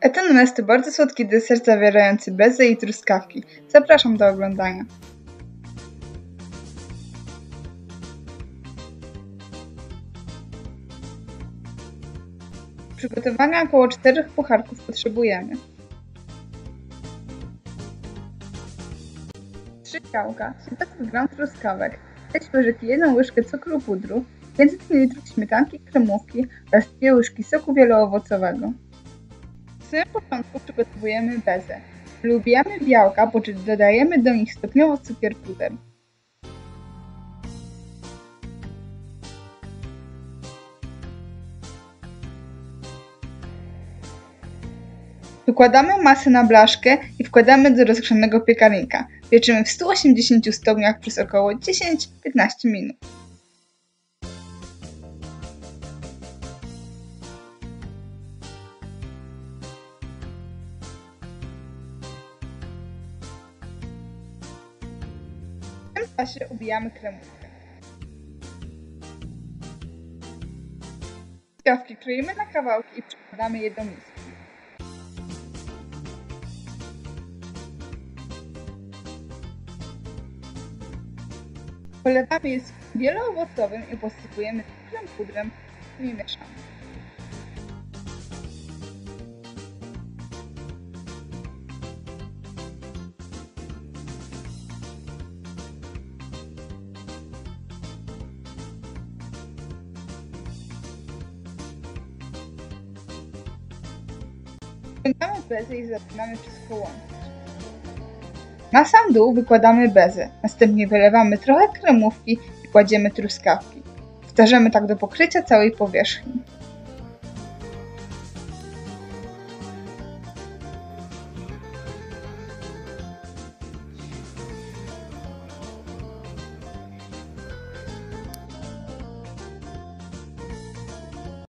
Eton to bardzo słodki deser zawierający bezę i truskawki. Zapraszam do oglądania. Przygotowania około 4 pucharków potrzebujemy 3 ciałka, 700 g truskawek, 6 łyżek i 1 łyżkę cukru pudru, 500 ml śmietanki kremówki oraz 2 łyżki soku wieloowocowego. W samym początku przygotowujemy bezę. Lubiamy białka, po czym dodajemy do nich stopniowo cukier puder. Wykładamy masę na blaszkę i wkładamy do rozgrzanego piekarnika. Pieczymy w 180 stopniach przez około 10-15 minut. Tym czasie ubijamy kremówkę. Kawki kroimy na kawałki i przykładamy je do miski. Polewamy je sokiem wieloowocowym i posypujemy cukrem pudrem i mieszamy. Wyciągamy bezę i zaczynamy wszystko łączyć. Na sam dół wykładamy bezę, następnie wylewamy trochę kremówki i kładziemy truskawki. Powtarzamy tak do pokrycia całej powierzchni.